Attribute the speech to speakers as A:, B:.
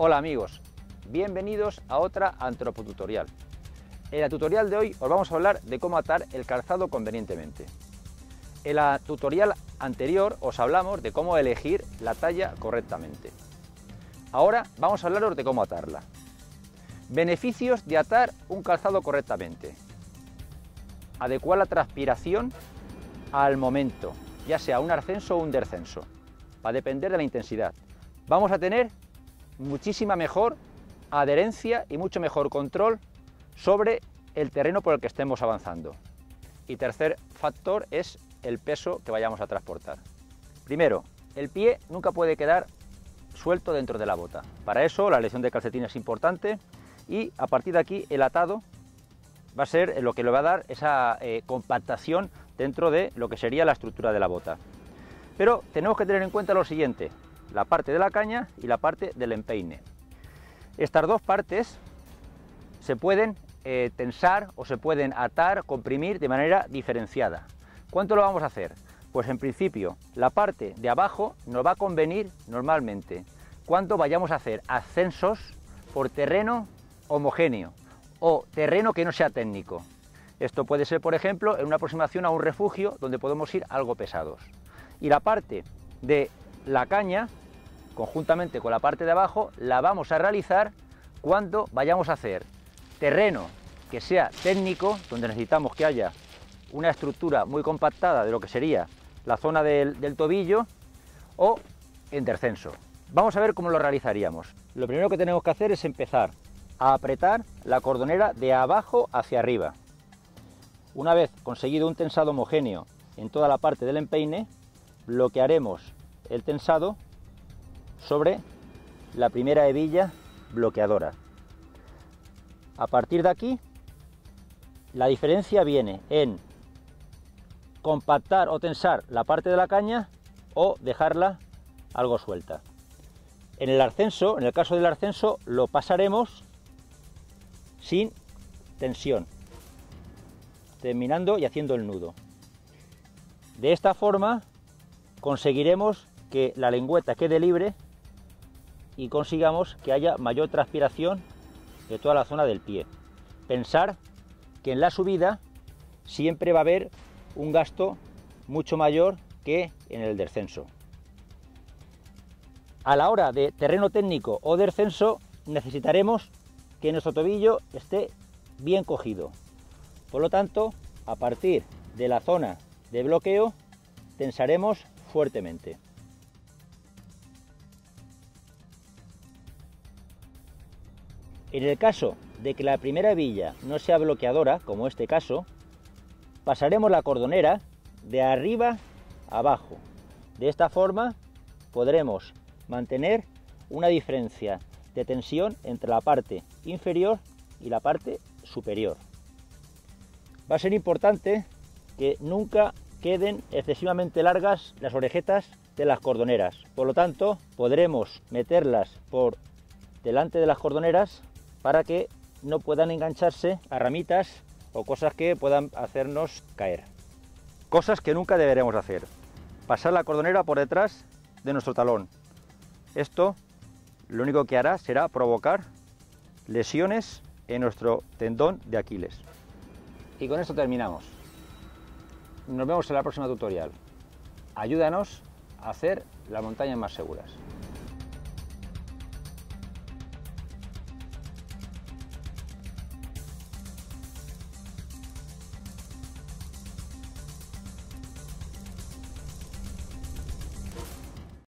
A: Hola amigos, bienvenidos a otra antropotutorial. En la tutorial de hoy os vamos a hablar de cómo atar el calzado convenientemente. En la tutorial anterior os hablamos de cómo elegir la talla correctamente. Ahora vamos a hablaros de cómo atarla. Beneficios de atar un calzado correctamente. Adecuar la transpiración al momento, ya sea un ascenso o un descenso. Va a depender de la intensidad. Vamos a tener muchísima mejor adherencia y mucho mejor control sobre el terreno por el que estemos avanzando. Y tercer factor es el peso que vayamos a transportar. Primero, el pie nunca puede quedar suelto dentro de la bota. Para eso la elección de calcetín es importante y a partir de aquí el atado va a ser lo que le va a dar esa eh, compactación dentro de lo que sería la estructura de la bota. Pero tenemos que tener en cuenta lo siguiente, la parte de la caña y la parte del empeine. Estas dos partes se pueden eh, tensar o se pueden atar, comprimir de manera diferenciada. ¿Cuánto lo vamos a hacer? Pues en principio la parte de abajo nos va a convenir normalmente cuando vayamos a hacer ascensos por terreno homogéneo o terreno que no sea técnico. Esto puede ser, por ejemplo, en una aproximación a un refugio donde podemos ir algo pesados. Y la parte de la caña, conjuntamente con la parte de abajo, la vamos a realizar cuando vayamos a hacer terreno que sea técnico, donde necesitamos que haya una estructura muy compactada de lo que sería la zona del, tobillo o en descenso. Vamos a ver cómo lo realizaríamos. Lo primero que tenemos que hacer es empezar a apretar la cordonera de abajo hacia arriba. Una vez conseguido un tensado homogéneo en toda la parte del empeine, bloquearemos el tensado sobre la primera hebilla bloqueadora. A partir de aquí, la diferencia viene en compactar o tensar la parte de la caña o dejarla algo suelta. En el ascenso, en el caso del ascenso, lo pasaremos sin tensión, terminando y haciendo el nudo. De esta forma conseguiremos que la lengüeta quede libre y consigamos que haya mayor transpiración de toda la zona del pie. Pensar que en la subida siempre va a haber un gasto mucho mayor que en el descenso. A la hora de terreno técnico o descenso necesitaremos que nuestro tobillo esté bien cogido. Por lo tanto, a partir de la zona de bloqueo, tensaremos fuertemente. En el caso de que la primera villa no sea bloqueadora, como este caso, pasaremos la cordonera de arriba abajo. De esta forma podremos mantener una diferencia de tensión entre la parte inferior y la parte superior. Va a ser importante que nunca queden excesivamente largas las orejetas de las cordoneras. Por lo tanto, podremos meterlas por delante de las cordoneras para que no puedan engancharse a ramitas o cosas que puedan hacernos caer. Cosas que nunca deberemos hacer. Pasar la cordonera por detrás de nuestro talón. Esto lo único que hará será provocar lesiones en nuestro tendón de Aquiles. Y con esto terminamos. Nos vemos en la próxima tutorial. Ayúdanos a hacer las montañas más seguras.